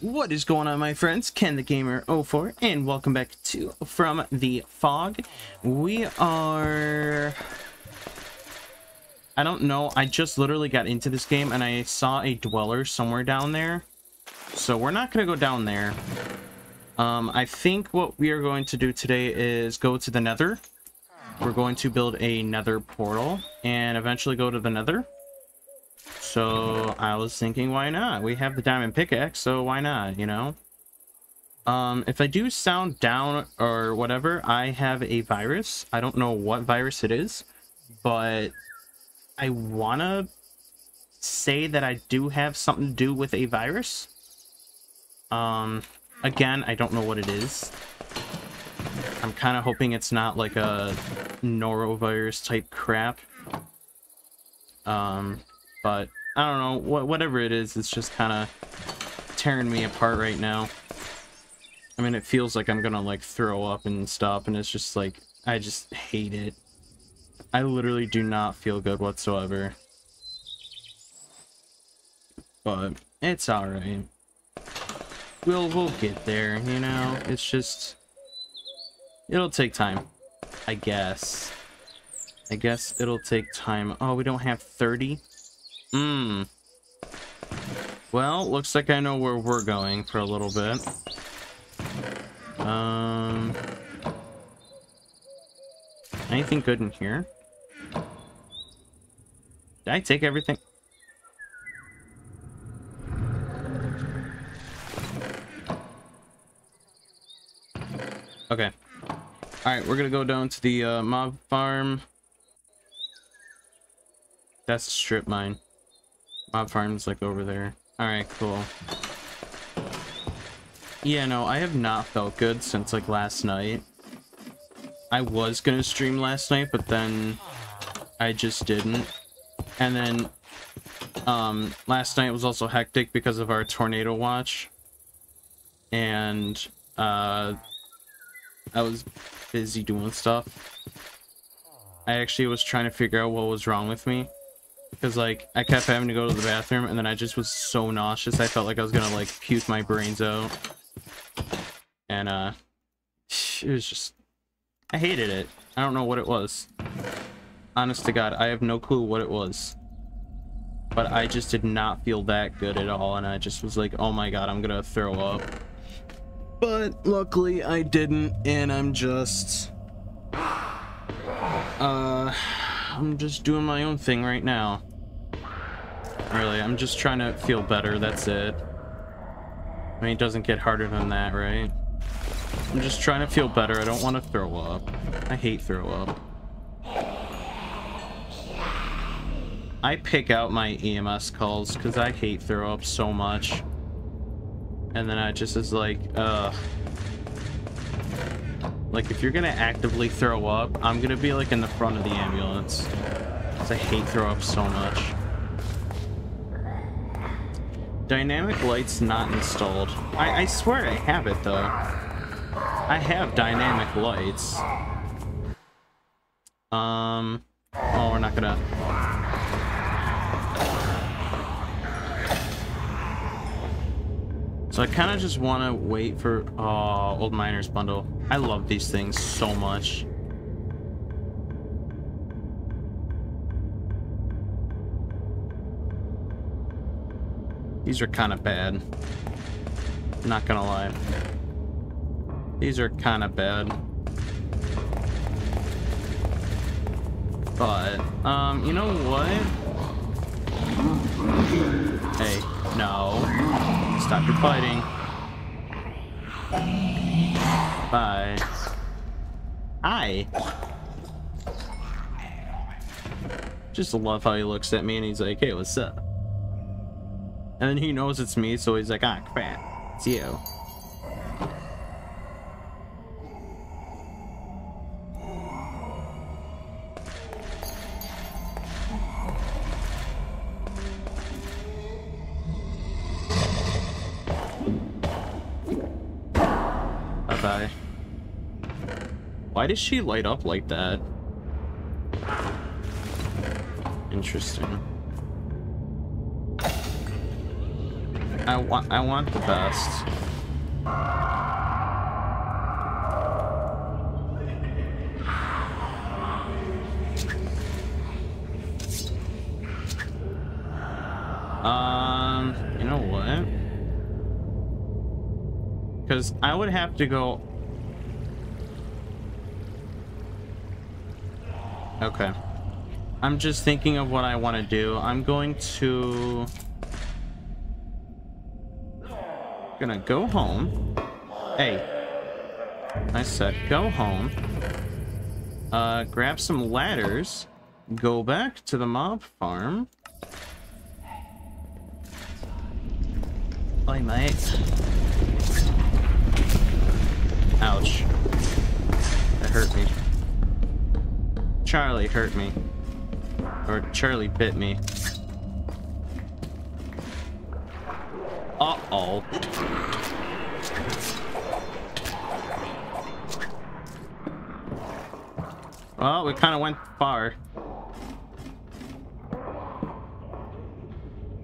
What is going on, my friends? Ken the Gamer 04, and welcome back to From the Fog. We are... I don't know, I just literally got into this game and I saw a dweller somewhere down there. So we're not going to go down there. Um, I think what we are going to do today is go to the nether. We're going to build a nether portal and eventually go to the nether. So I was thinking, why not? We have the diamond pickaxe, so why not, you know? Um, if I do sound down or whatever, I have a virus. I don't know what virus it is, but I want to say that I do have something to do with a virus. Um, again, I don't know what it is. I'm kind of hoping it's not like a norovirus type crap. Um, but I don't know, what whatever it is, it's just kind of tearing me apart right now. I mean, it feels like I'm gonna like throw up and stuff, and it's just like, I just hate it. I literally do not feel good whatsoever. But it's alright. We'll, we'll get there, you know? It's just... It'll take time. I guess. I guess it'll take time. Oh, we don't have 30? Hmm. Well, looks like I know where we're going for a little bit. Um... Anything good in here? Did I take everything? Okay. Alright, we're gonna go down to the uh, mob farm. That's strip mine. Mob farm's like over there. Alright, cool. Yeah, no, I have not felt good since like last night. I was gonna stream last night, but then I just didn't. And then um, last night was also hectic because of our tornado watch. And uh, I was busy doing stuff. I actually was trying to figure out what was wrong with me. Because, like, I kept having to go to the bathroom, and then I just was so nauseous, I felt like I was gonna, like, puke my brains out. And, uh, it was just... I hated it. I don't know what it was. Honest to God, I have no clue what it was. But I just did not feel that good at all, and I just was like, oh my god, I'm gonna throw up. But luckily I didn't, and I'm just... Uh... I'm just doing my own thing right now. Really, I'm just trying to feel better, that's it. I mean, it doesn't get harder than that, right? I'm just trying to feel better. I don't want to throw up. I hate throw up. I pick out my EMS calls because I hate throw up so much. And then I just is like, ugh. Like, if you're gonna actively throw up, I'm gonna be like in the front of the ambulance. Because I hate throw up so much. Dynamic light's not installed. I, I swear I have it though. I have dynamic lights. Um, oh, we're not gonna... So I kind of just want to wait for oh, Old Miner's Bundle. I love these things so much. These are kind of bad. Not gonna lie. These are kind of bad. But, um, you know what? Hey, no. Stop your fighting. Bye. Hi. Just love how he looks at me and he's like, hey, what's up? And he knows it's me, so he's like, ah, crap. It's you. Does she light up like that? Interesting. I want I want the best. Um, you know what? Because I would have to go... Okay. I'm just thinking of what I want to do. I'm going to... Gonna go home. Hey. I said go home. Uh, grab some ladders. Go back to the mob farm. Oi, mate. Ouch. That hurt me. Charlie hurt me. Or Charlie bit me. Uh-oh. Well, we kind of went far.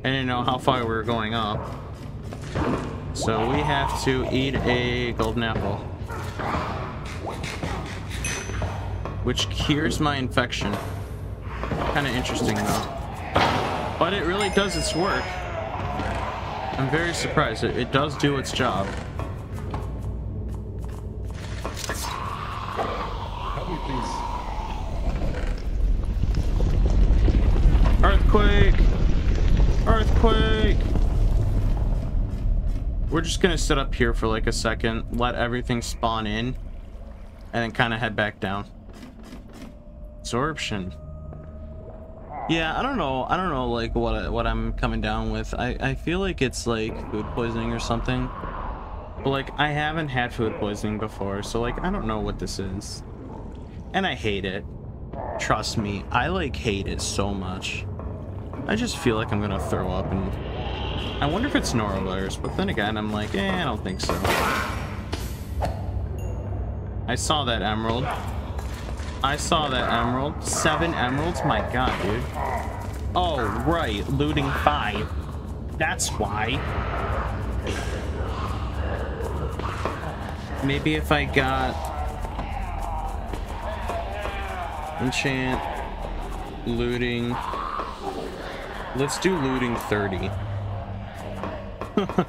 I didn't know how far we were going up. So we have to eat a golden apple. Which cures my infection. Kind of interesting though. But it really does its work. I'm very surprised. It, it does do its job. Help me, please. Earthquake! Earthquake! We're just gonna sit up here for like a second, let everything spawn in, and then kind of head back down. Absorption. Yeah, I don't know. I don't know like what I, what I'm coming down with. I I feel like it's like food poisoning or something. But like I haven't had food poisoning before, so like I don't know what this is. And I hate it. Trust me, I like hate it so much. I just feel like I'm gonna throw up and I wonder if it's norovirus, but then again, I'm like, eh, I don't think so. I saw that emerald. I saw that emerald. Seven emeralds? My god, dude. Oh, right. Looting five. That's why. Maybe if I got... Enchant. Looting. Let's do looting 30.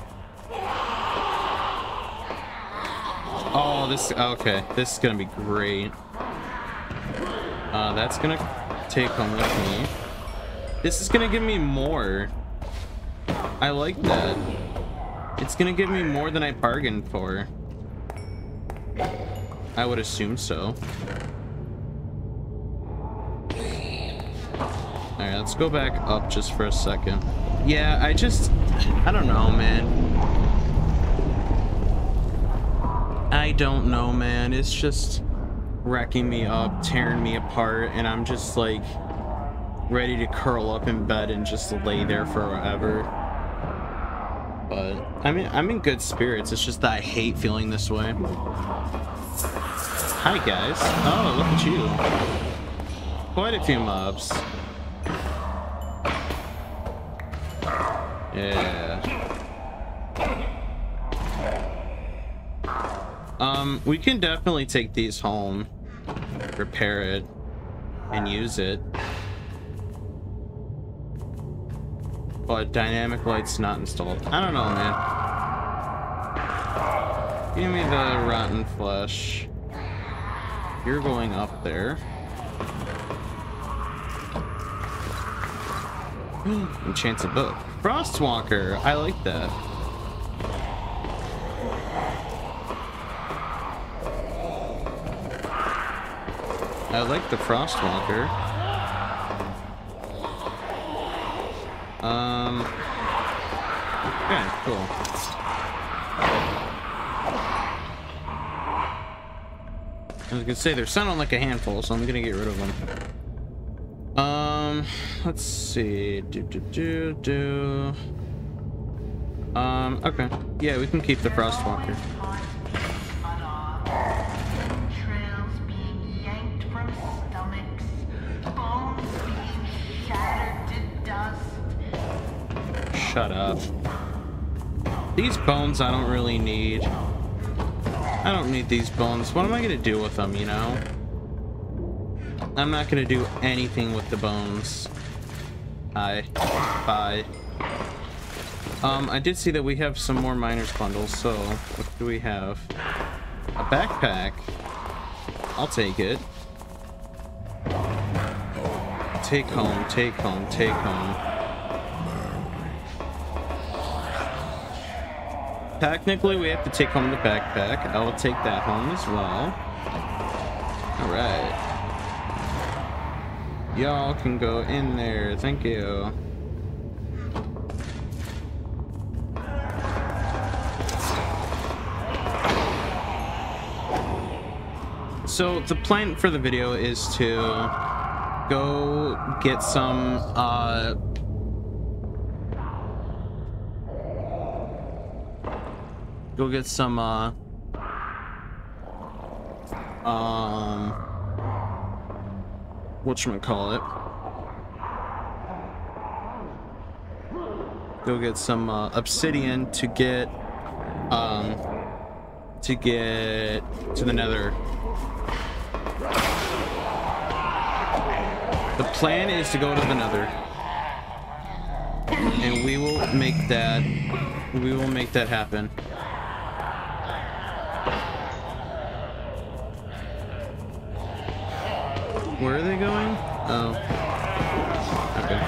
oh, this... Okay. This is gonna be great. Uh, that's gonna take home with me. This is gonna give me more. I like that. It's gonna give me more than I bargained for. I would assume so. Alright, let's go back up just for a second. Yeah, I just... I don't know, man. I don't know, man. It's just wrecking me up, tearing me apart, and I'm just like ready to curl up in bed and just lay there forever. But I mean, I'm in good spirits. It's just that I hate feeling this way. Hi guys. Oh, look at you. Quite a few mobs. Yeah. Um, we can definitely take these home, repair it, and ah. use it. But dynamic light's not installed. I don't know, man. Give me the rotten flesh. You're going up there. Enchants a book. Frostwalker. I like that. I like the Frostwalker. Um. Yeah, cool. I was gonna say they're sounding like a handful, so I'm gonna get rid of them. Um, let's see. Do do do do. Um, okay. Yeah, we can keep the Frostwalker. Shut up. These bones I don't really need. I don't need these bones. What am I gonna do with them, you know? I'm not gonna do anything with the bones. Hi. Bye. Um, I did see that we have some more miners bundles, so what do we have? A backpack. I'll take it. Take home, take home, take home. Technically, we have to take home the backpack. I will take that home as well. Alright. Y'all can go in there. Thank you. So the plan for the video is to go get some uh go get some uh um whatchamacallit. Go get some uh, obsidian to get um to get to the nether. The plan is to go to the nether. And we will make that we will make that happen Where are they going? Oh. Okay.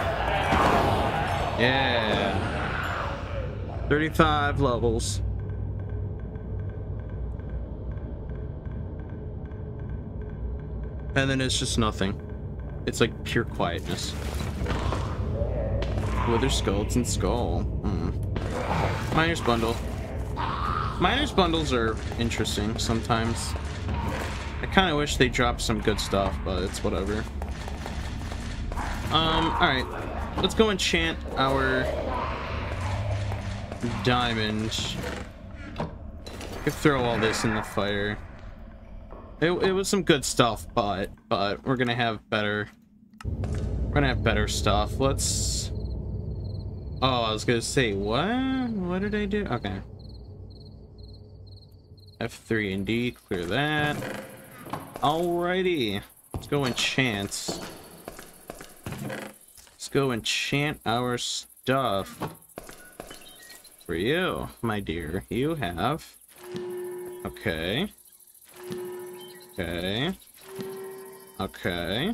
Yeah. 35 levels. And then it's just nothing. It's like pure quietness. Wither skeleton skull. Hmm. Miner's bundle. Miner's bundles are interesting sometimes. Kind of wish they dropped some good stuff, but it's whatever. Um, alright. Let's go enchant our diamond. Throw all this in the fire. It, it was some good stuff, but but we're gonna have better we're gonna have better stuff. Let's Oh, I was gonna say what? What did I do? Okay. F3 and D, clear that. Alrighty. Let's go enchant. Let's go enchant our stuff. For you, my dear. You have. Okay. Okay. Okay.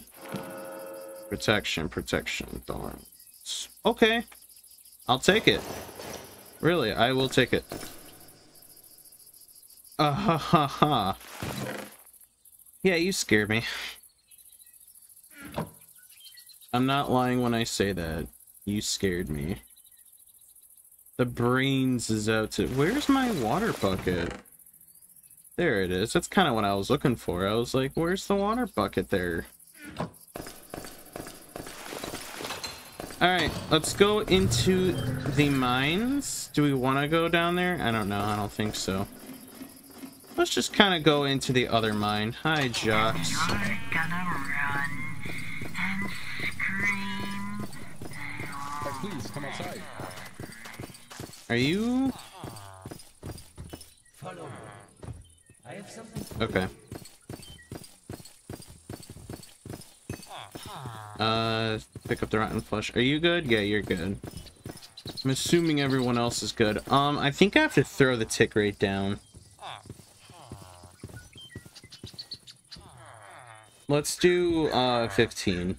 Protection, protection, thorns. Okay. I'll take it. Really, I will take it. Uh ha ha ha. Yeah, you scared me. I'm not lying when I say that. You scared me. The brains is out to... Where's my water bucket? There it is. That's kind of what I was looking for. I was like, where's the water bucket there? Alright, let's go into the mines. Do we want to go down there? I don't know. I don't think so. Let's just kind of go into the other mine. Hi, scream. Please come outside. Are you... Follow. I have something. Okay. Uh, pick up the rotten flesh. Are you good? Yeah, you're good. I'm assuming everyone else is good. Um, I think I have to throw the tick rate down. Let's do, uh, 15.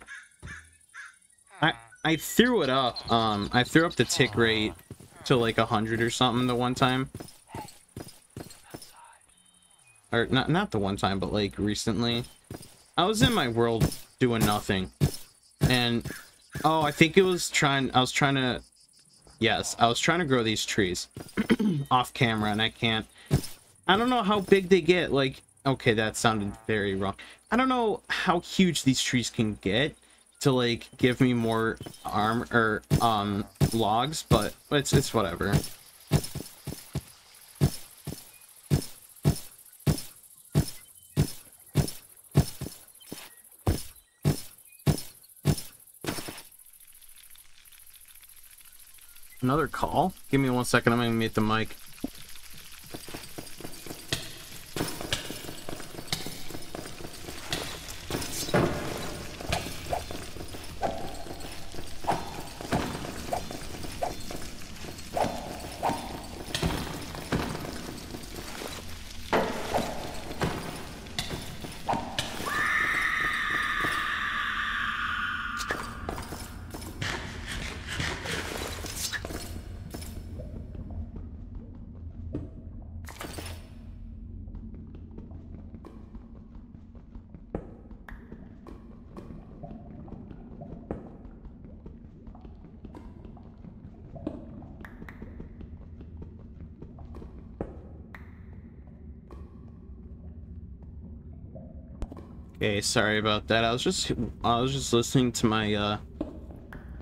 I, I threw it up, um, I threw up the tick rate to like a 100 or something the one time. Or, not, not the one time, but like recently. I was in my world doing nothing. And, oh, I think it was trying, I was trying to, yes, I was trying to grow these trees off camera and I can't. I don't know how big they get, like, okay, that sounded very wrong. I don't know how huge these trees can get to, like, give me more arm, or, um, logs, but it's, it's whatever. Another call? Give me one second, I'm gonna mute the mic. Sorry about that. I was just I was just listening to my uh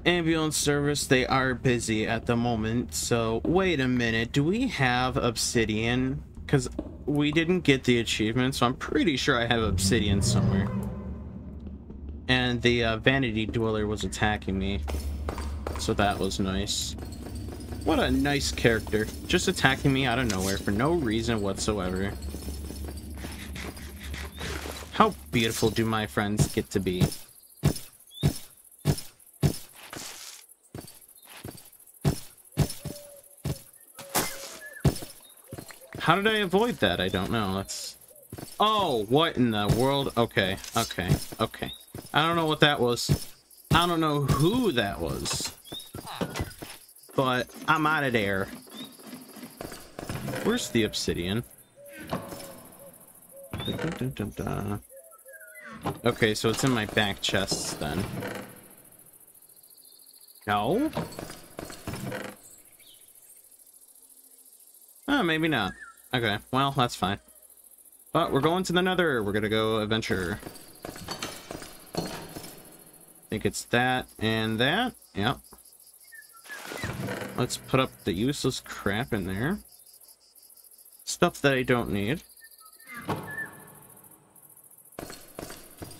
ambulance service. They are busy at the moment. So, wait a minute. Do we have obsidian? Cuz we didn't get the achievement, so I'm pretty sure I have obsidian somewhere. And the uh, vanity dweller was attacking me. So that was nice. What a nice character. Just attacking me out of nowhere for no reason whatsoever. How beautiful do my friends get to be? How did I avoid that? I don't know. That's... Oh, what in the world? Okay, okay, okay. I don't know what that was. I don't know who that was. But I'm out of there. Where's the obsidian? Dun, dun, dun. Okay, so it's in my back chests then. No? Oh, maybe not. Okay, well, that's fine. But we're going to the nether. We're gonna go adventure. I think it's that and that. Yep. Let's put up the useless crap in there. Stuff that I don't need.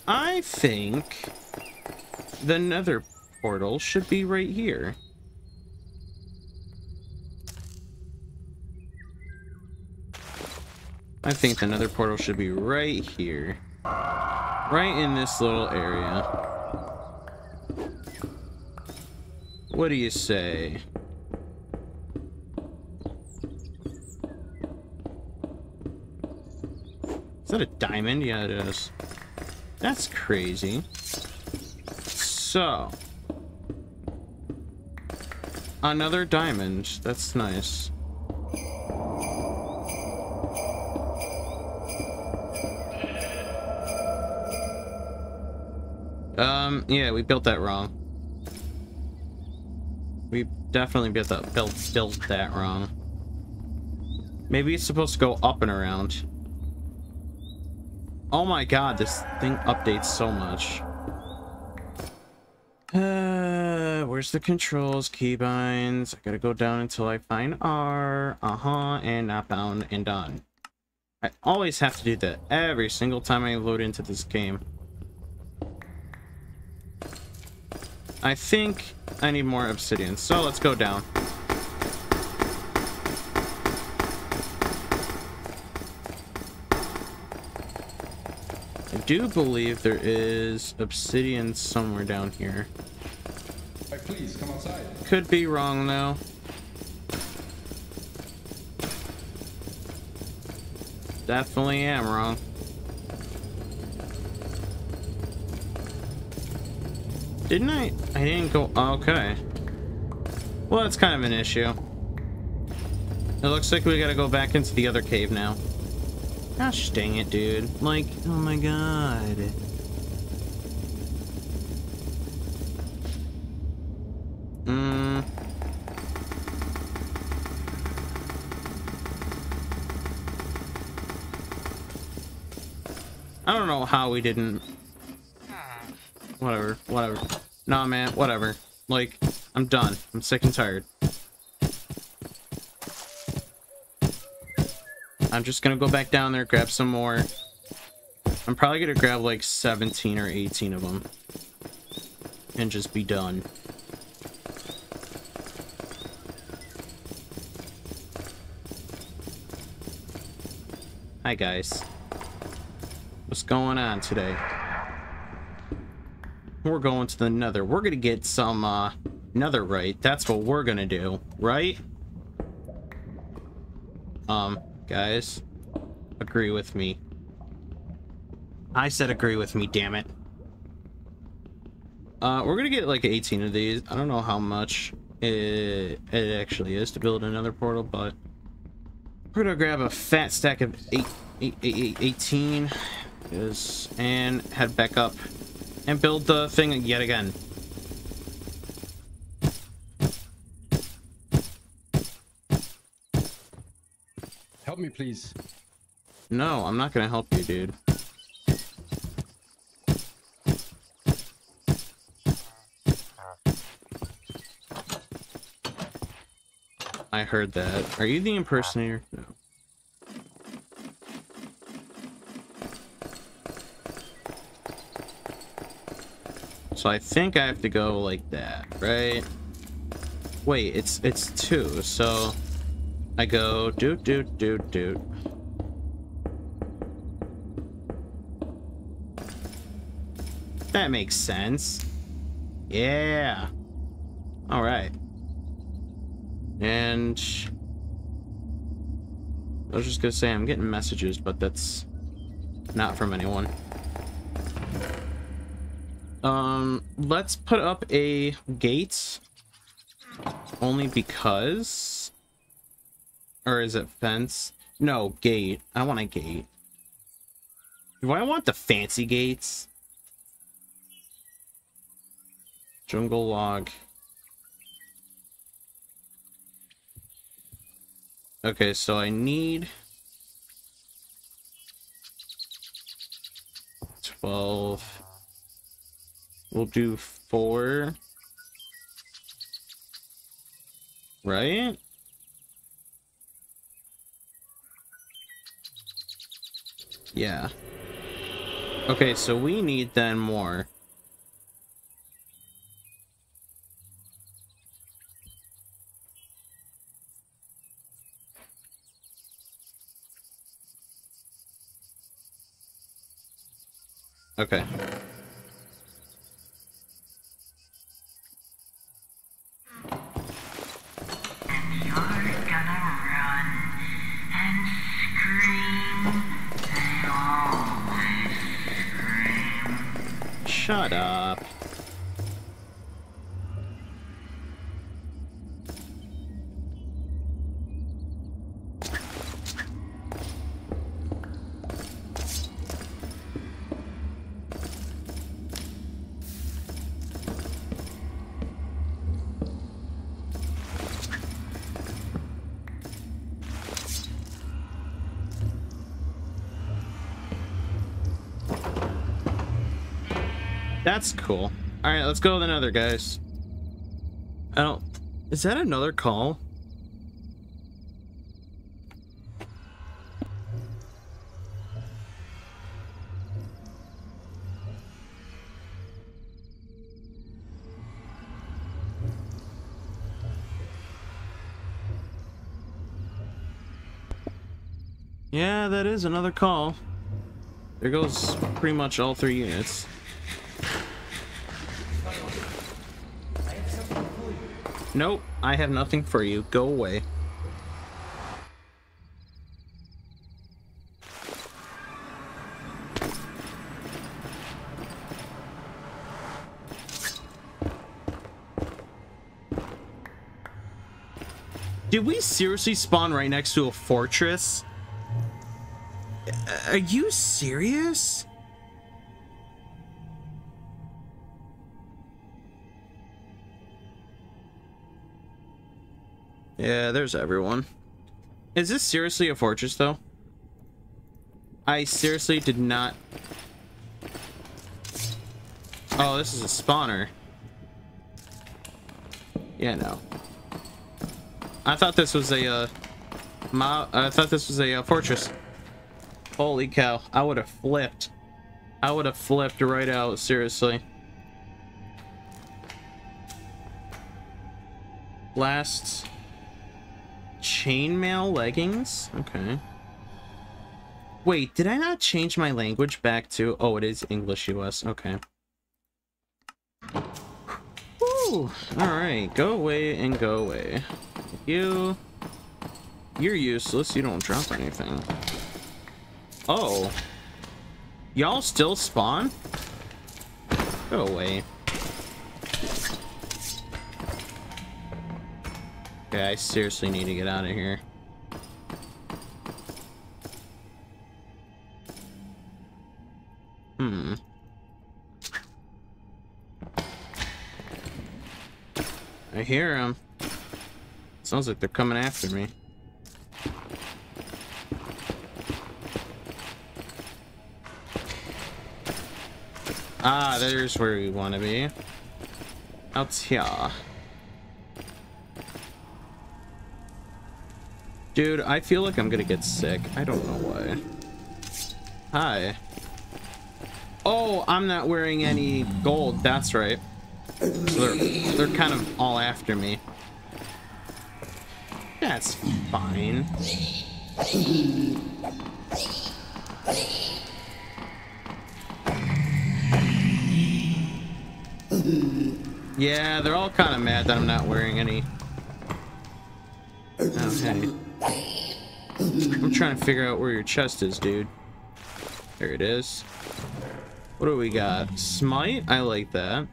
I think the nether portal should be right here. I think the nether portal should be right here. Right in this little area. What do you say? Is that a diamond? Yeah, it is. That's crazy. So. Another diamond. That's nice. Um, yeah, we built that wrong. We definitely built that built built that wrong. Maybe it's supposed to go up and around. Oh my god, this thing updates so much. Uh, where's the controls, keybinds? I gotta go down until I find R. Uh-huh, and not bound and done. I always have to do that every single time I load into this game. I think I need more obsidian, so let's go down. Do believe there is obsidian somewhere down here. Hey, please come outside. Could be wrong though. Definitely am wrong. Didn't I? I didn't go. Okay. Well, that's kind of an issue. It looks like we gotta go back into the other cave now. Gosh dang it, dude. Like, oh my god. Hmm. I don't know how we didn't Whatever, whatever. Nah, man, whatever. Like, I'm done. I'm sick and tired. I'm just going to go back down there, grab some more. I'm probably going to grab like 17 or 18 of them. And just be done. Hi guys. What's going on today? We're going to the nether. We're gonna get some uh netherite. That's what we're gonna do, right? Um guys, agree with me. I said agree with me, damn it. Uh, we're gonna get like 18 of these. I don't know how much it, it actually is to build another portal, but we're gonna grab a fat stack of eight, eight, eight, eight, 18 is, and head back up and build the thing yet again. Help me, please. No, I'm not gonna help you, dude. I heard that. Are you the impersonator? No. So I think I have to go like that, right? Wait, it's it's two, so I go doot doot doot doot. That makes sense. Yeah. All right. And I was just gonna say I'm getting messages, but that's not from anyone. Um, let's put up a gate only because or is it fence? No, gate. I want a gate. Do I want the fancy gates? Jungle log. Okay, so I need 12. We'll do four. Right? Yeah. Okay, so we need then more. Okay. Shut up. That's cool. All right, let's go with another, guys. I don't. Is that another call? Yeah, that is another call. There goes pretty much all three units. Nope, I have nothing for you. Go away. Did we seriously spawn right next to a fortress? Uh, are you serious? Yeah, there's everyone. Is this seriously a fortress, though? I seriously did not... Oh, this is a spawner. Yeah, no. I thought this was a, uh... Mo I thought this was a uh, fortress. Holy cow, I would have flipped. I would have flipped right out, seriously. Last chainmail leggings. Okay. Wait, did I not change my language back to... Oh, it is English US. Okay. Woo! Alright, go away and go away. You... You're useless. You don't drop anything. Oh. Y'all still spawn? Go away. Okay, I seriously need to get out of here. Hmm. I hear them. Sounds like they're coming after me. Ah, there's where we want to be. Out here. Dude, I feel like I'm gonna get sick. I don't know why. Hi. Oh, I'm not wearing any gold. That's right. They're, they're kind of all after me. That's fine. Yeah, they're all kind of mad that I'm not wearing any. Okay. I'm trying to figure out where your chest is, dude. There it is. What do we got? Smite? I like that.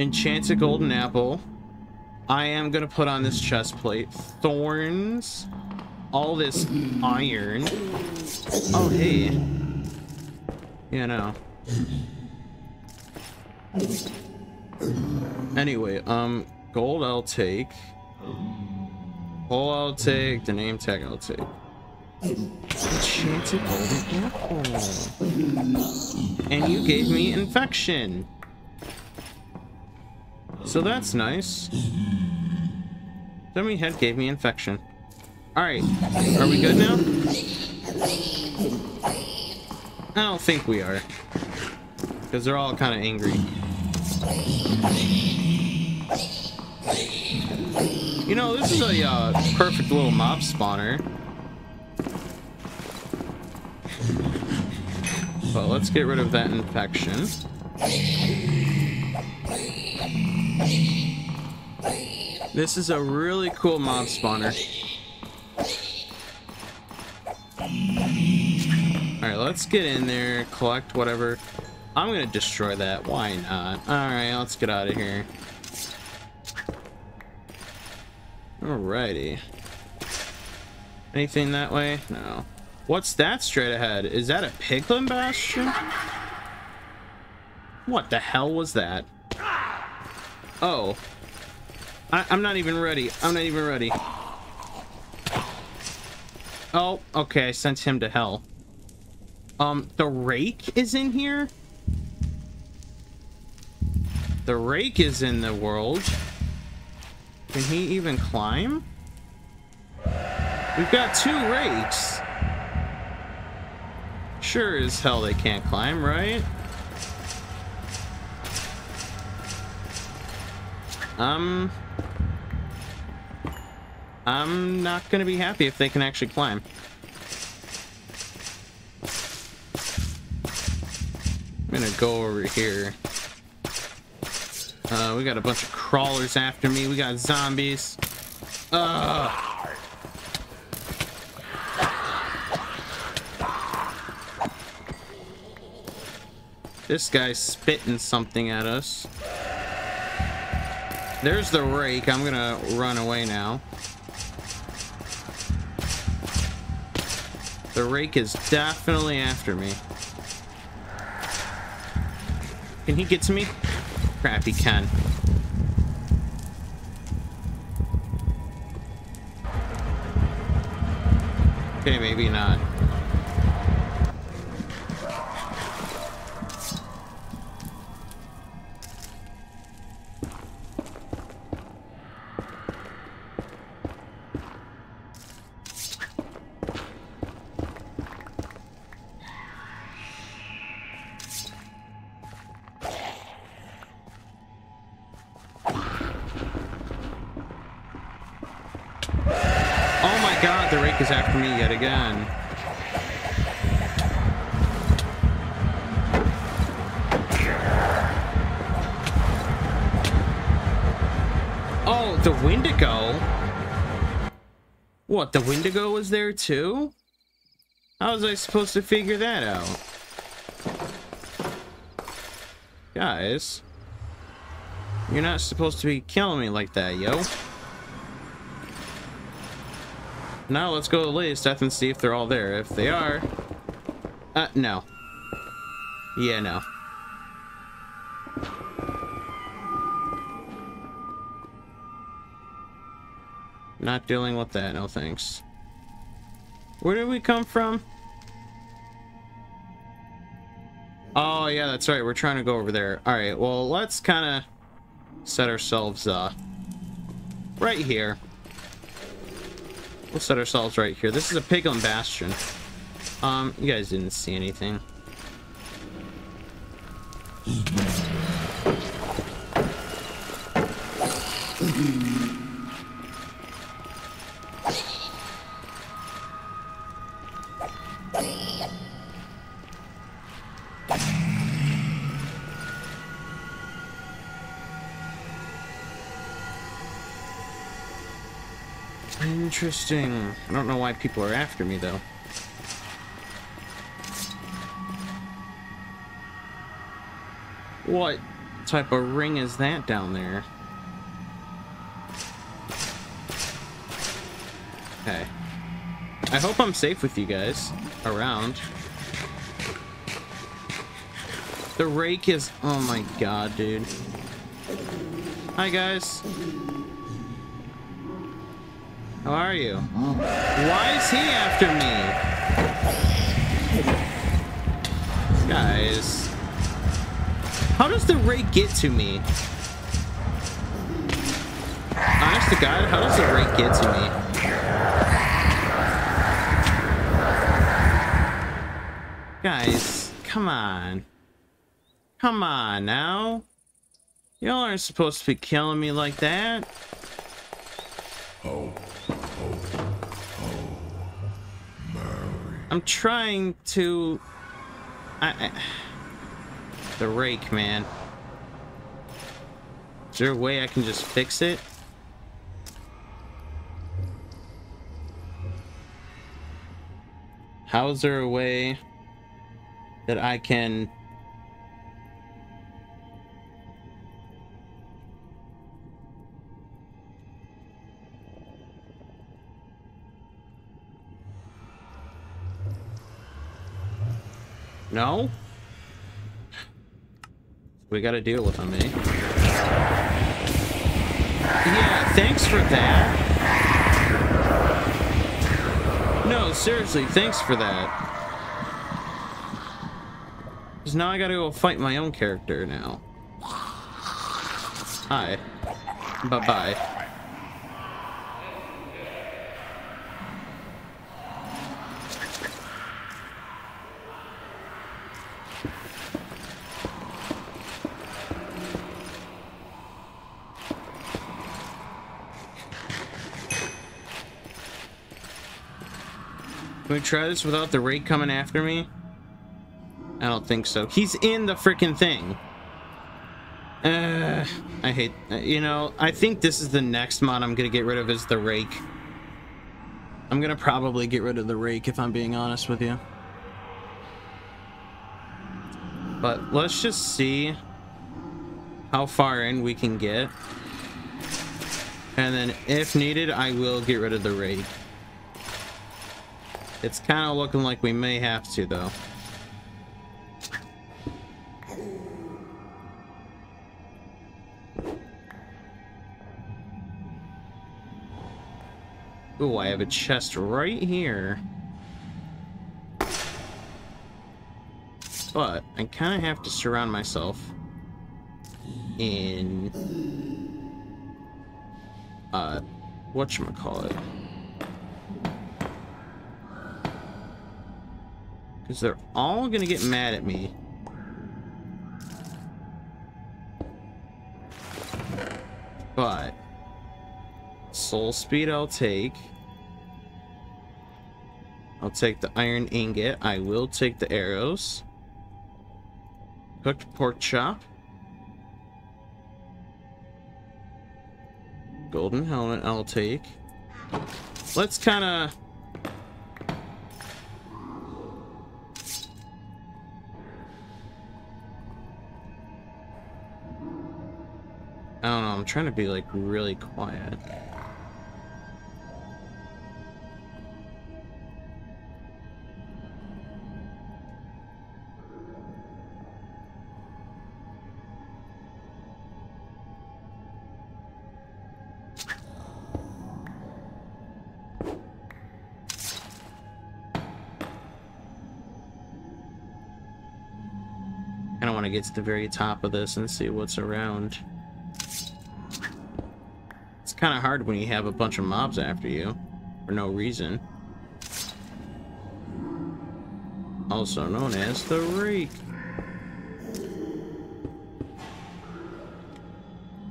Enchanted golden apple. I am gonna put on this chest plate. Thorns. All this iron. Oh, hey. Yeah, no. Anyway, um, gold I'll take. Hole I'll take. The name tag I'll take. Enchanted golden apple. And you gave me infection. So that's nice. Dummy head gave me infection. Alright. Are we good now? I don't think we are. Because they're all kind of angry. You know, this is a uh, perfect little mob spawner. But let's get rid of that infection. This is a really cool mob spawner. Alright, let's get in there, collect whatever. I'm gonna destroy that. Why not? Alright, let's get out of here. Alrighty. Anything that way? No. What's that straight ahead? Is that a piglin bastion? What the hell was that? Oh. I I'm not even ready. I'm not even ready. Oh, okay. I sent him to hell. Um, the rake is in here? The rake is in the world. Can he even climb? We've got two rakes. Sure as hell they can't climb, right? Um... I'm not gonna be happy if they can actually climb. I'm gonna go over here. Uh, we got a bunch of crawlers after me. We got zombies. Uh. This guy's spitting something at us. There's the rake. I'm gonna run away now. The rake is definitely after me. Can he get to me? Crap, he can. Okay, maybe not. yet again. Oh, the Wendigo? What, the Wendigo was there too? How was I supposed to figure that out? Guys, you're not supposed to be killing me like that, yo. Now let's go to Lady Death and see if they're all there. If they are... Uh, no. Yeah, no. Not dealing with that, no thanks. Where did we come from? Oh, yeah, that's right. We're trying to go over there. All right, well, let's kind of set ourselves uh, right here. We'll set ourselves right here. This is a Piglin Bastion. Um, you guys didn't see anything. Interesting. I don't know why people are after me, though. What type of ring is that down there? Okay. I hope I'm safe with you guys around. The rake is... Oh my god, dude. Hi, guys. How are you? Why is he after me? Guys. How does the rake get to me? Honest to God, how does the rake get to me? Guys, come on. Come on now. Y'all aren't supposed to be killing me like that. I'm trying to... I, I... The rake, man. Is there a way I can just fix it? How is there a way that I can... No? We gotta deal with them, eh? Yeah, thanks for that. No, seriously, thanks for that. Because now I gotta go fight my own character now. Hi. Bye-bye. We try this without the rake coming after me? I don't think so. He's in the freaking thing. Uh, I hate, uh, you know, I think this is the next mod I'm going to get rid of is the rake. I'm going to probably get rid of the rake if I'm being honest with you. But let's just see how far in we can get. And then if needed, I will get rid of the rake. It's kind of looking like we may have to, though. Ooh, I have a chest right here. But I kind of have to surround myself in uh whatchamacallit. Because they're all gonna get mad at me. But soul speed I'll take. I'll take the iron ingot. I will take the arrows. Cooked pork chop. Golden helmet, I'll take. Let's kind of... I don't know, I'm trying to be like really quiet. I don't want to get to the very top of this and see what's around. Kind of hard when you have a bunch of mobs after you for no reason. Also known as the Rake.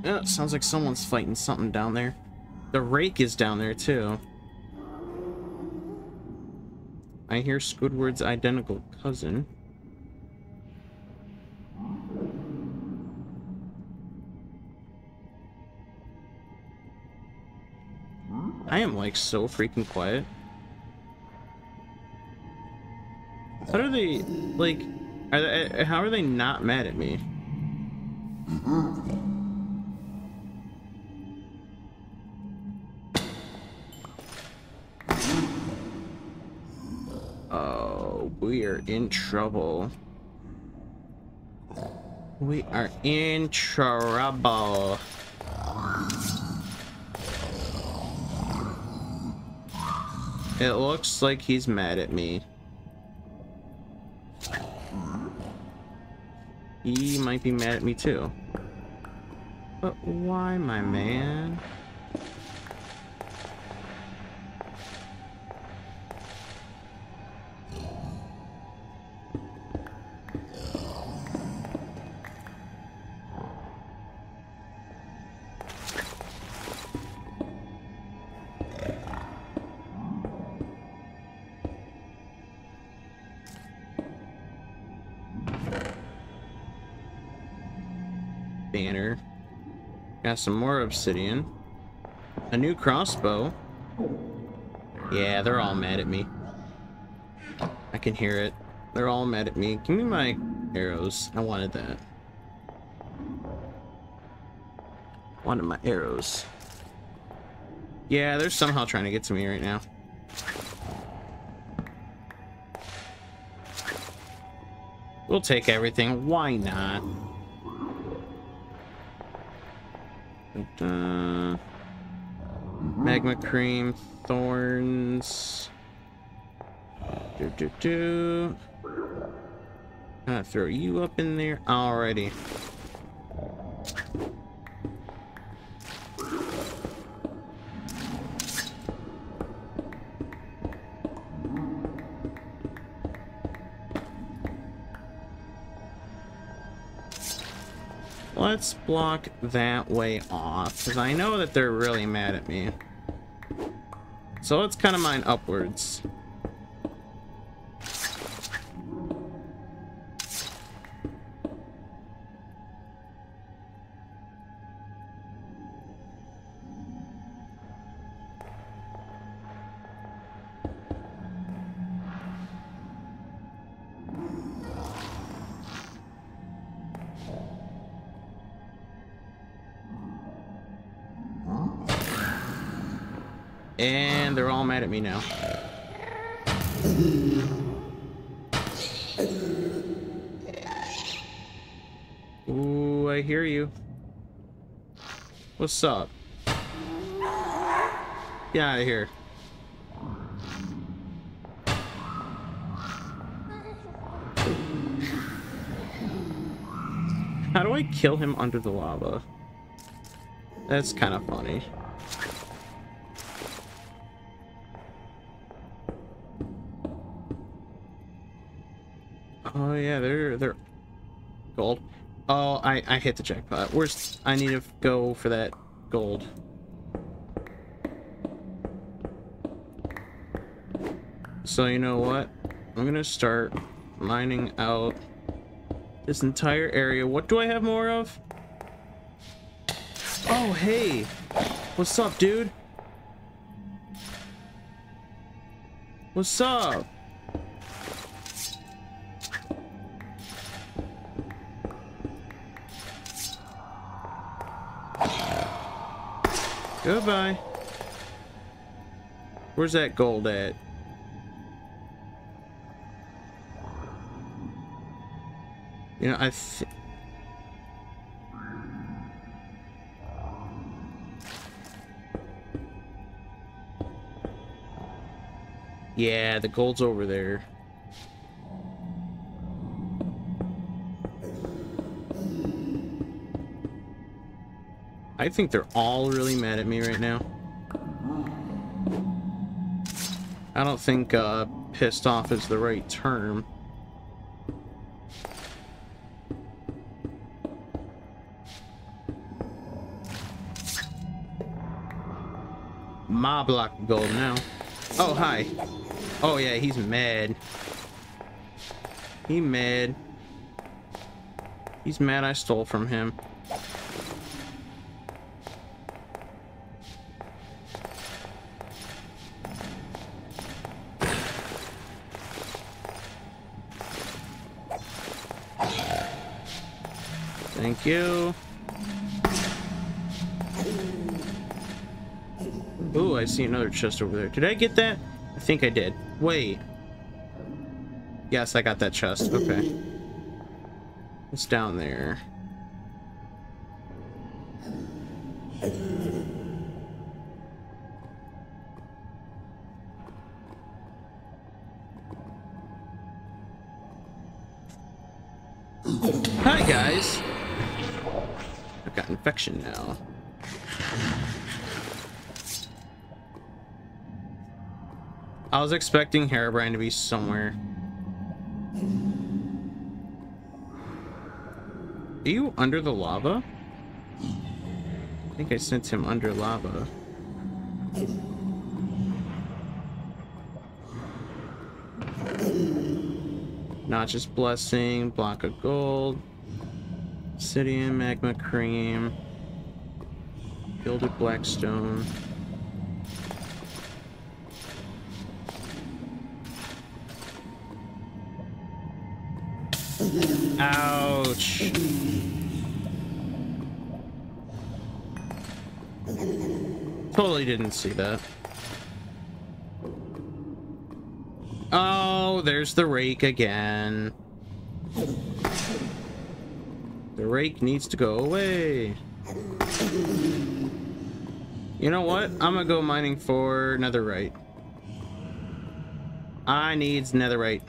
Yeah, oh, sounds like someone's fighting something down there. The Rake is down there too. I hear Squidward's identical cousin. Like so freaking quiet. How are they like? Are they, uh, how are they not mad at me? Oh, we are in trouble. We are in trouble. It looks like he's mad at me. He might be mad at me too. But why, my man? Banner. Got some more obsidian. A new crossbow. Yeah, they're all mad at me. I can hear it. They're all mad at me. Give me my arrows. I wanted that. Wanted my arrows. Yeah, they're somehow trying to get to me right now. We'll take everything. Why not? Magma cream, thorns. Do do do. Gonna throw you up in there. Alrighty. Let's block that way off, because I know that they're really mad at me. So let's kind of mine upwards. Me now. Ooh, I hear you. What's up? Get out of here. How do I kill him under the lava? That's kind of funny. Oh yeah, they're they're gold. Oh, I I hit the jackpot. Where's I need to go for that gold. So you know what? I'm gonna start mining out this entire area. What do I have more of? Oh hey, What's up, dude? What's up? Goodbye. Where's that gold at? You know, I Yeah, the gold's over there. I think they're all really mad at me right now. I don't think uh, pissed off is the right term. My block gold now. Oh, hi. Oh, yeah, he's mad. He mad. He's mad I stole from him. Thank you. Ooh, I see another chest over there. Did I get that? I think I did. Wait. Yes, I got that chest. Okay. It's down there. I was expecting Herobrine to be somewhere. Are you under the lava? I think I sent him under lava. Notch's Blessing, Block of Gold, Obsidian, Magma Cream, Gilded Blackstone. Ouch. Totally didn't see that. Oh, there's the rake again. The rake needs to go away. You know what? I'm gonna go mining for netherite. I needs netherite.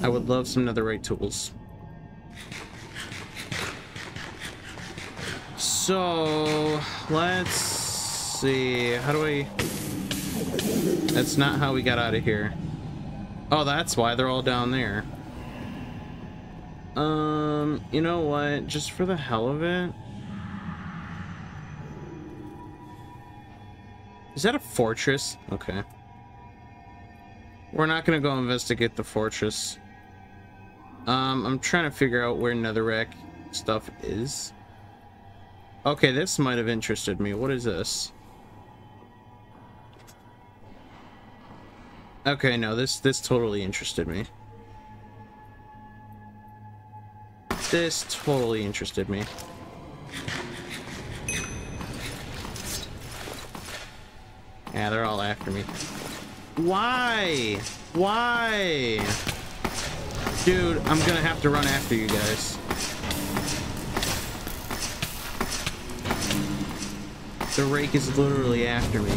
I would love some netherite tools. So, let's see. How do I... That's not how we got out of here. Oh, that's why they're all down there. Um, you know what? Just for the hell of it... Is that a fortress? Okay. We're not gonna go investigate the fortress. Um, I'm trying to figure out where netherrack stuff is. Okay, this might have interested me. What is this? Okay, no, this this totally interested me. This totally interested me. Yeah, they're all after me. Why? Why? Dude, I'm gonna have to run after you guys. The rake is literally after me.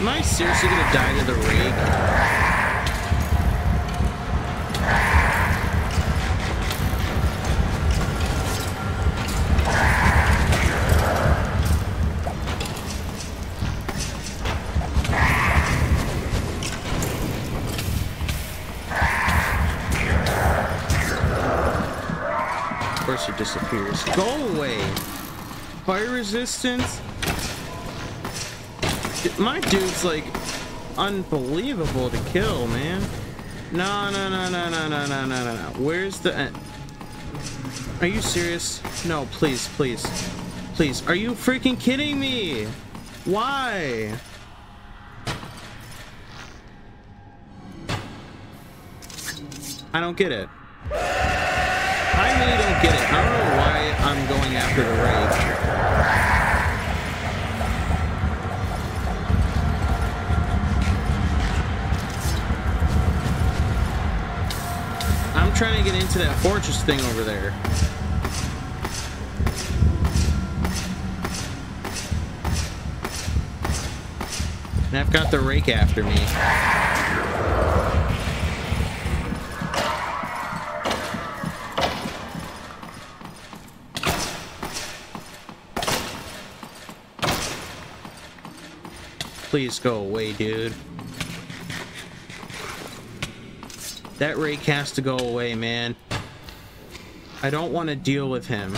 Am I seriously gonna die to the rake? Disappears. Go away! Fire resistance? My dude's like unbelievable to kill, man. No, no, no, no, no, no, no, no, no, no. Where's the... en- Are you serious? No, please, please. Please, are you freaking kidding me? Why? I don't get it. I really don't get it. After the rage. I'm trying to get into that fortress thing over there. And I've got the rake after me. Please go away, dude. That rake has to go away, man. I don't want to deal with him.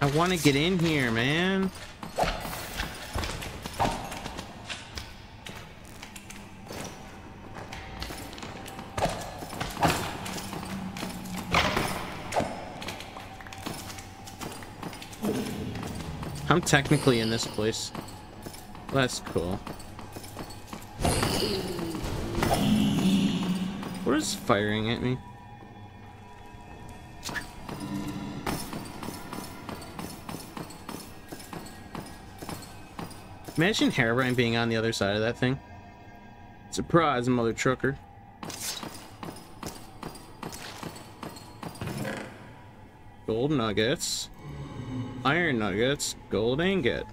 I want to get in here, man. I'm technically in this place. That's cool. What is firing at me? Imagine Herobrine being on the other side of that thing. Surprise, mother trucker. Gold nuggets. Iron nuggets. Gold ingot.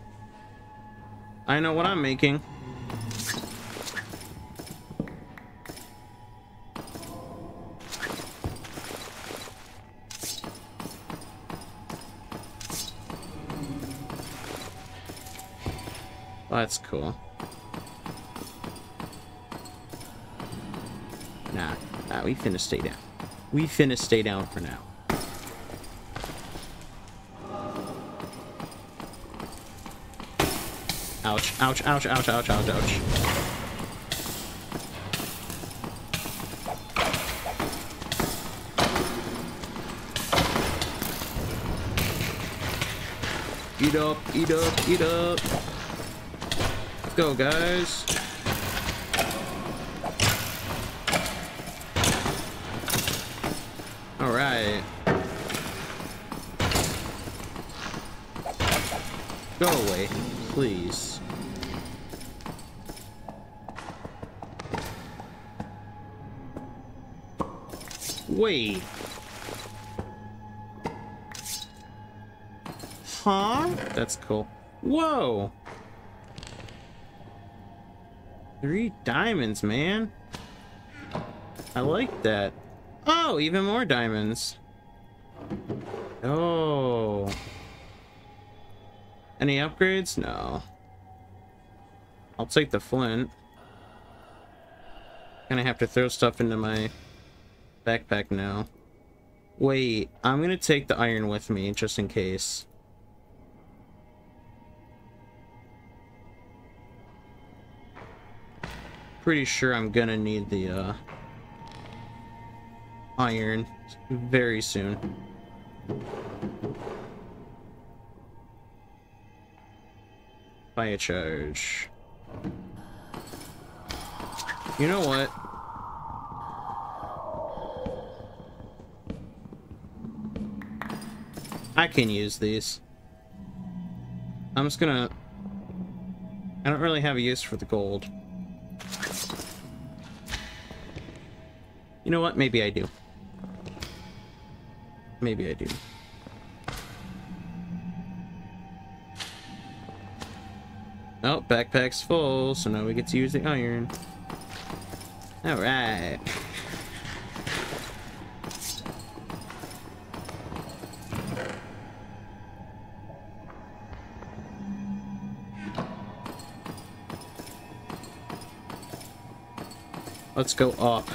I know what I'm making. That's cool. Nah, nah, we finna stay down. We finna stay down for now. Ouch, ouch, ouch, ouch, ouch, ouch, ouch. Eat up, eat up, eat up. Let's go, guys. All right. Go away, please. Wait. Huh? That's cool. Whoa. Three diamonds, man. I like that. Oh, even more diamonds. Oh. Any upgrades? No. I'll take the flint. Gonna have to throw stuff into my backpack now. Wait, I'm gonna take the iron with me just in case. Pretty sure I'm gonna need the uh, iron very soon. Fire charge. You know what? I can use these. I'm just gonna... I don't really have a use for the gold. You know what? Maybe I do. Maybe I do. Oh, backpack's full, so now we get to use the iron. Alright. Let's go up.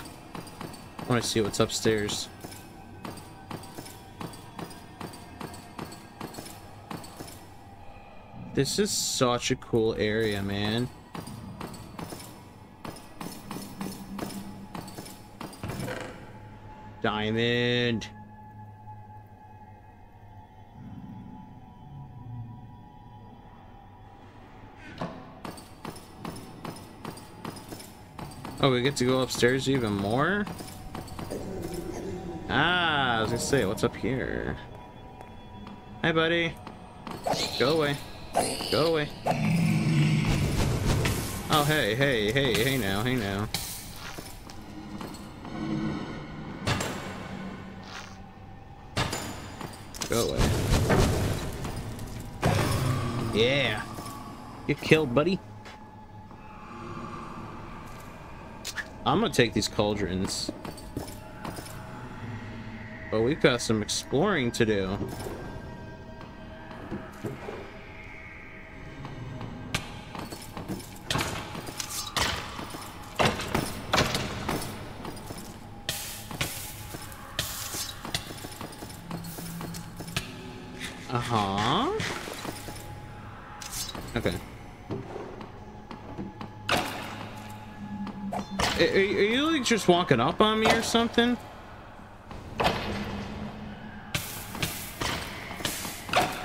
I want to see what's upstairs. This is such a cool area, man. Diamond. Oh, we get to go upstairs even more? Ah, I was gonna say, what's up here? Hi, buddy. Go away. Go away. Oh, hey, hey, hey, hey now, hey now. Go away. Yeah. Get killed, buddy. I'm gonna take these cauldrons. But we've got some exploring to do. Just walking up on me or something?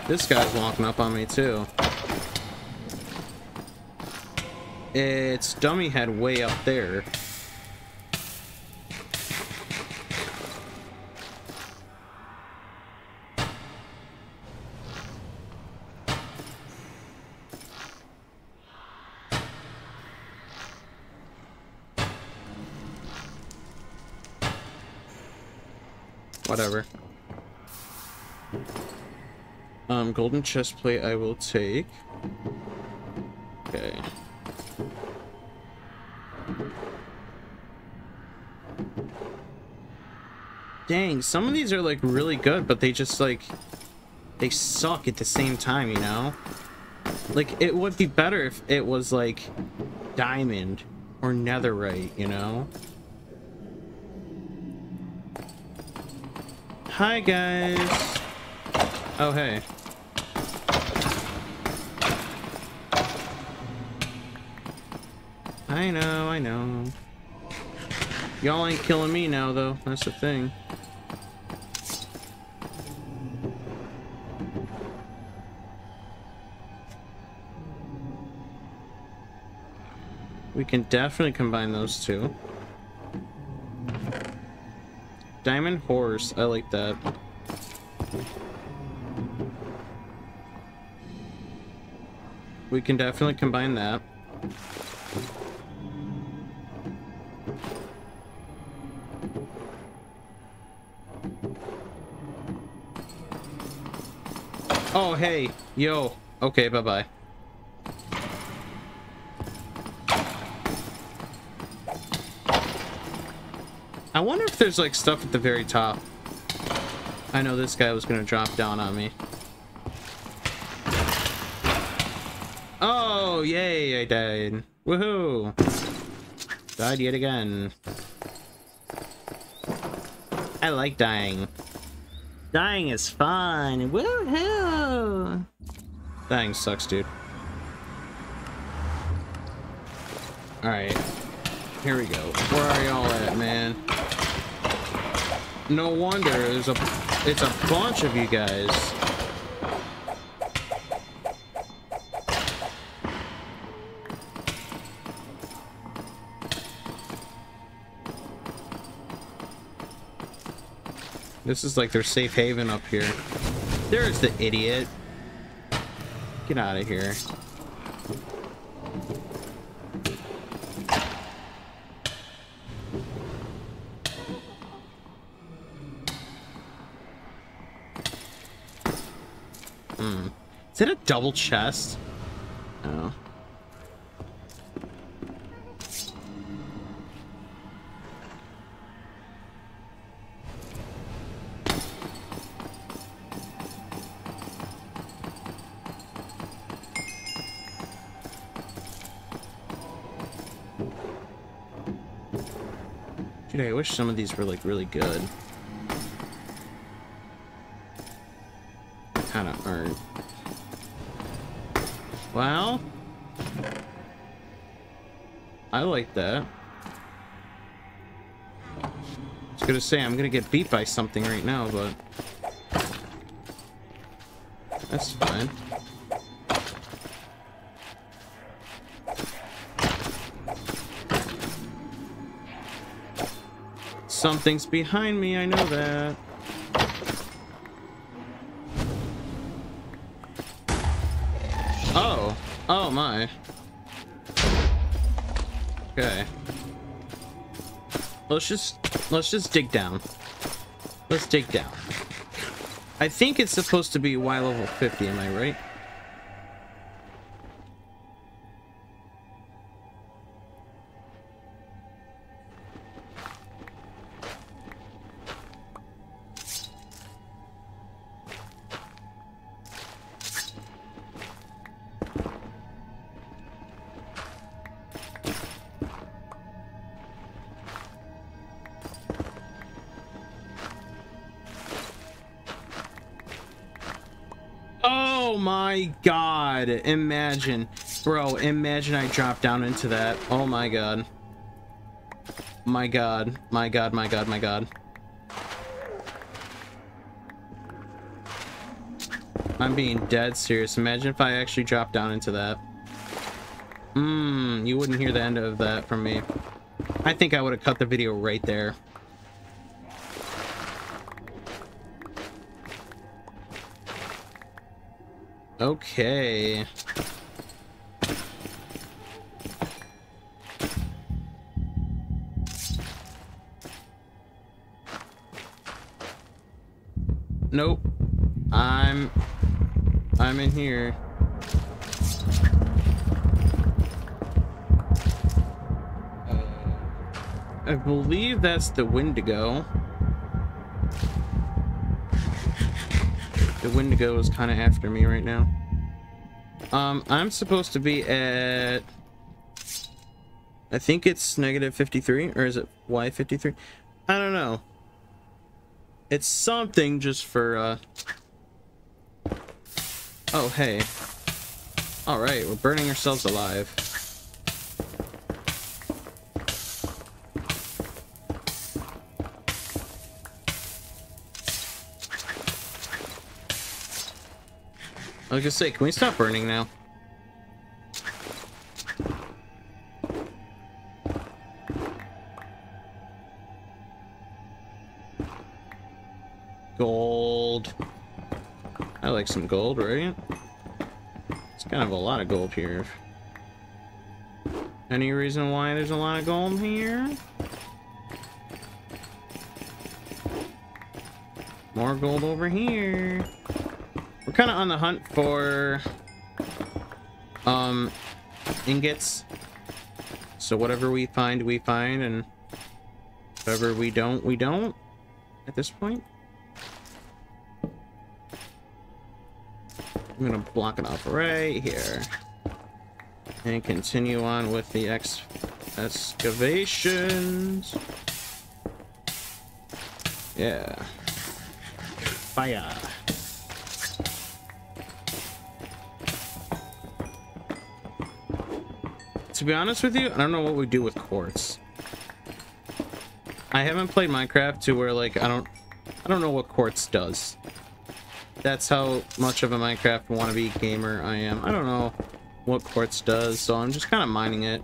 This guy's walking up on me too. It's dummy head way up there. Whatever. Um, golden chest plate I will take. Okay. Dang, some of these are like really good, but they just like they suck at the same time, you know? Like it would be better if it was like diamond or netherite, you know? Hi guys. Oh hey. I know, I know. Y'all ain't killing me now though, that's the thing. We can definitely combine those two. Diamond horse, I like that. We can definitely combine that. Oh, hey, yo. Okay, bye-bye. Wonder if there's like stuff at the very top. I know this guy was gonna drop down on me. Oh, yay, I died. Woohoo! Died yet again. I like dying. Dying is fun. Woohoo! Dying sucks, dude. Alright. Here we go. Where are y'all at, man? No wonder there's a it's a bunch of you guys. This is like their safe haven up here. There's the idiot. Get out of here. Double chest? Oh. Dude, I wish some of these were like really good. Kind of aren't. I like that. I was gonna say I'm gonna get beat by something right now, but that's fine. Something's behind me, I know that. Oh. Oh my. Okay. Let's just let's just dig down. Let's dig down. I think it's supposed to be Y level 50, am I right? My god. Imagine. Bro, imagine I drop down into that. Oh my god. My god. My god, my god, my god. I'm being dead serious. Imagine if I actually dropped down into that. Mmm, you wouldn't hear the end of that from me. I think I would have cut the video right there. Okay. Nope. I'm I'm in here. Uh, I believe that's the Wendigo. The Wendigo is kind of after me right now. Um, I'm supposed to be at... I think it's negative 53, or is it Y53? I don't know. It's something just for, uh... Oh, hey. Alright, we're burning ourselves alive. I was gonna say, can we stop burning now? Gold. I like some gold, right? It's kind of a lot of gold here. Any reason why there's a lot of gold here? More gold over here. We're kind of on the hunt for um ingots. So whatever we find, we find, and whatever we don't, we don't. At this point, I'm gonna block it off right here and continue on with the ex excavations. Yeah. Fire. To be honest with you, I don't know what we do with quartz. I haven't played Minecraft to where like I don't I don't know what quartz does. That's how much of a Minecraft wannabe gamer I am. I don't know what quartz does, so I'm just kind of mining it.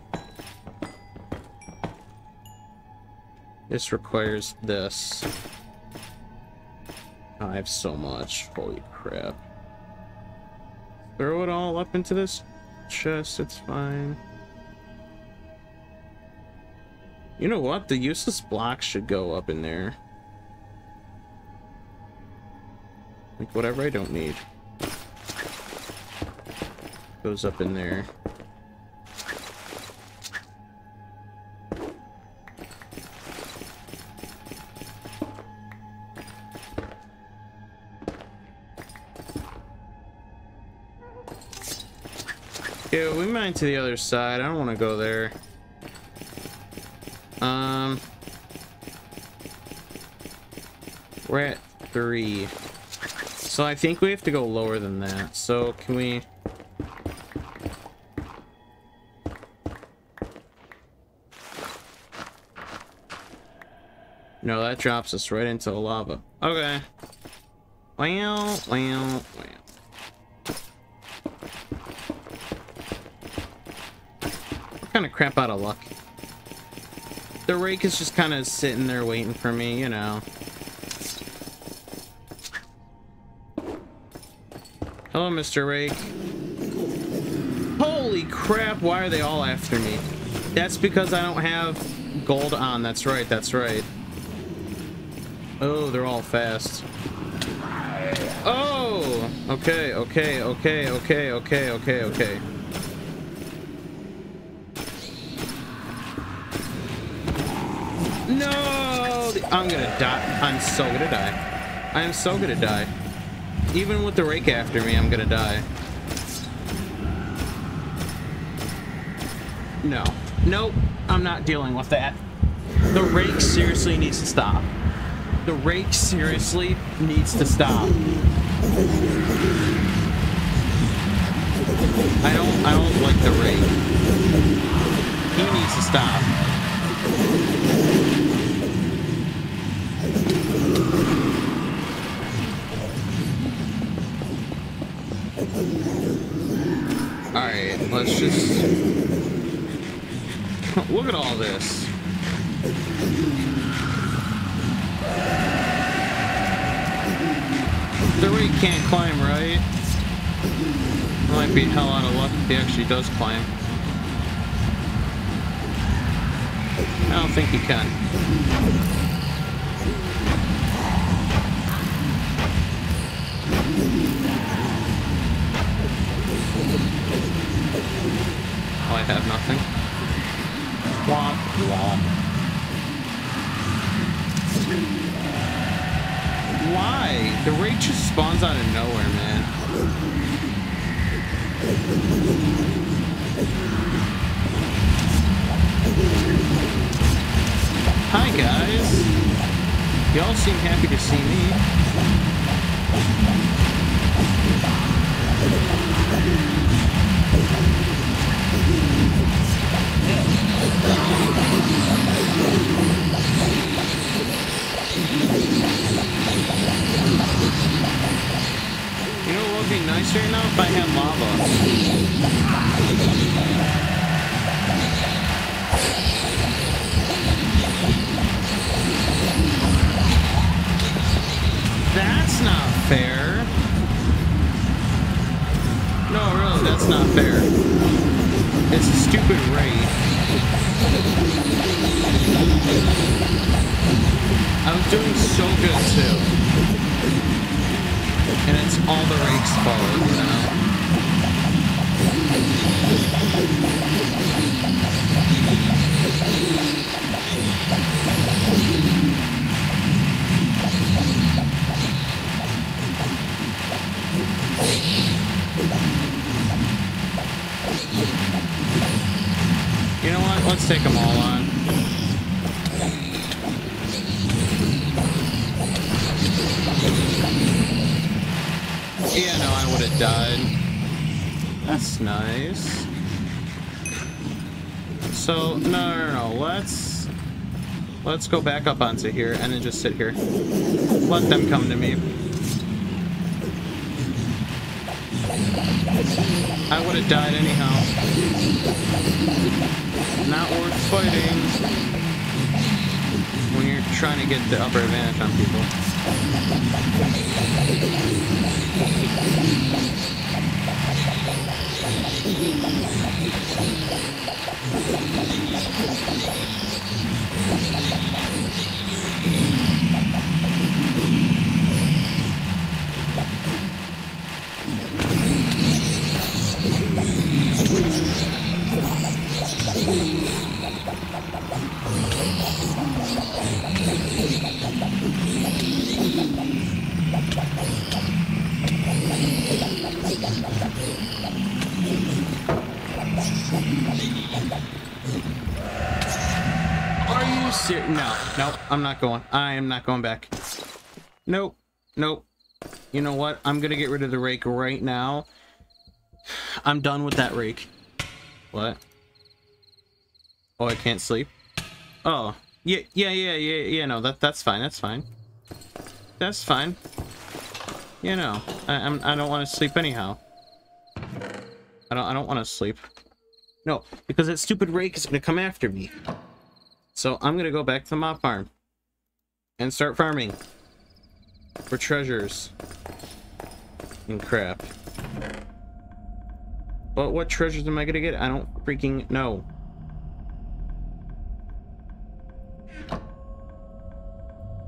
This requires this. I have so much. Holy crap. Throw it all up into this chest, it's fine. You know what? The useless blocks should go up in there. Like whatever I don't need. Goes up in there. Yeah, we mine to the other side. I don't want to go there. Um, we're at three. So I think we have to go lower than that. So can we... No, that drops us right into the lava. Okay. Well, well, well. We're kind of crap out of luck. The rake is just kind of sitting there waiting for me, you know. Hello, Mr. Rake. Holy crap, why are they all after me? That's because I don't have gold on. That's right, that's right. Oh, they're all fast. Oh! Okay, okay, okay, okay, okay, okay, okay. No! I'm gonna die. I'm so gonna die. I am so gonna die. Even with the rake after me, I'm gonna die. No. Nope. I'm not dealing with that. The rake seriously needs to stop. The rake seriously needs to stop. I don't I don't like the rake. He needs to stop. Just look at all this. The rake can't climb, right? Might be hell out of luck if he actually does climb. I don't think he can. I have nothing. Womp, womp. Why? The rake just spawns out of nowhere, man. Hi, guys. Y'all seem happy to see me. You know what would be nice right now if I had lava? That's not fair. No, really, that's not fair. It's a stupid raid. I was doing so good too. And it's all the rake's fault? You know what? Let's take them all on. Yeah, no, I would have died. That's nice. So, no, no, no, let's... Let's go back up onto here and then just sit here. Let them come to me. I would have died anyhow. Not worth fighting when you're trying to get the upper advantage on people. No, no, I'm not going. I am not going back. Nope, nope. You know what? I'm gonna get rid of the rake right now. I'm done with that rake. What? Oh, I can't sleep? Oh, Yeah, yeah, yeah, yeah, yeah. No, that that's fine. That's fine. That's fine. You know, I, I'm I don't want to sleep anyhow. I don't I don't want to sleep. No, because that stupid rake is gonna come after me. So I'm gonna go back to my farm and start farming for treasures and crap. But what treasures am I gonna get? I don't freaking know.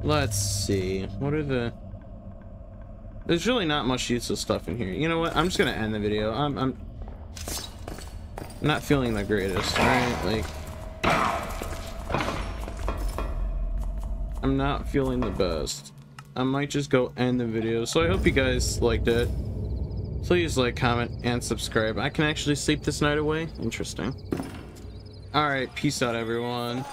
Let's see. What are the... There's really not much useless stuff in here. You know what? I'm just gonna end the video. I'm... I'm not feeling the greatest, right? Like... I'm not feeling the best. I might just go end the video. So I hope you guys liked it. Please like, comment, and subscribe. I can actually sleep this night away. Interesting. Alright, peace out, everyone.